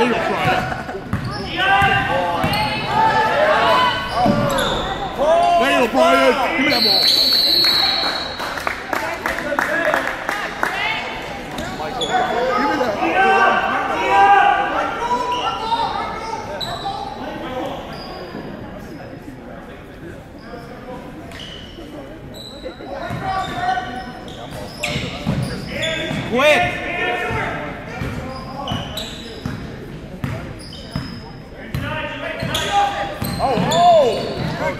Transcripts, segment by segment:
Go, Brian. Go, Brian. Give me. Quick! Oh, oh! Good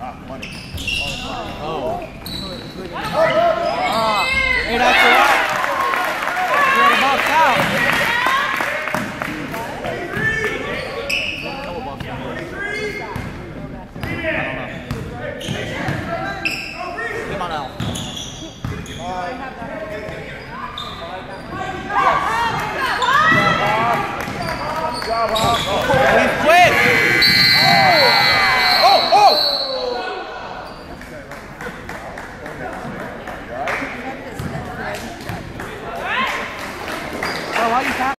Ah, money. Hey, that's all you have.